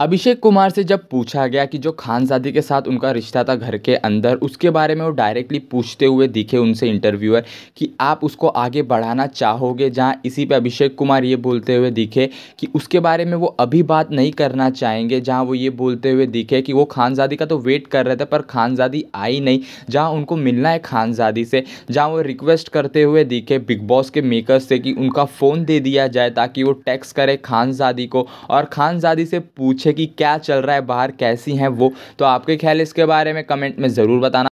अभिषेक कुमार से जब पूछा गया कि जो खानजादी के साथ उनका रिश्ता था घर के अंदर, उसके बारे में वो डायरेक्टली पूछते हुए दिखे उनसे इंटरव्यूअर कि आप उसको आगे बढ़ाना चाहोगे? जहाँ इसी पे अभिषेक कुमार ये बोलते हुए दिखे कि उसके बारे में वो अभी बात नहीं करना चाहेंगे। जहाँ वो ये बोलते हुए दिखे कि वो खानजादी का तो वेट कर रहे थे, पर खानजादी आई नहीं। जहाँ उनको मिलना है खानजादी से, जहाँ वो रिक्वेस्ट करते हुए दिखे बिग बॉस के मेकर्स से कि उनका फ़ोन दे दिया जाए ताकि वो टैक्स करे खानजादी को। और खानजादी से पूछे कि क्या चल रहा है, बाहर कैसी हैं वो तो आपके ख्याल इसके बारे में कमेंट में ज़रूर बताना।